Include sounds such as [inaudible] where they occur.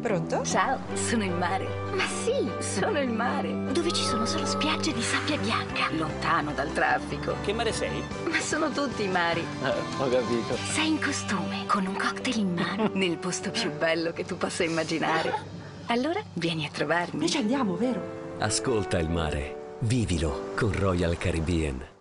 Pronto? Ciao, sono il mare. Ma sì, sono il mare. Dove ci sono solo spiagge di sabbia bianca. Lontano dal traffico. Che mare sei? Ma sono tutti i mari. Eh, ho capito. Sei in costume, con un cocktail in mano, [laughs] nel posto più bello che tu possa immaginare. Allora, vieni a trovarmi. Noi ci andiamo, vero? Ascolta il mare. Vivilo con Royal Caribbean.